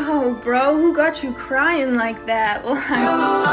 Yo, bro, who got you crying like that? Like,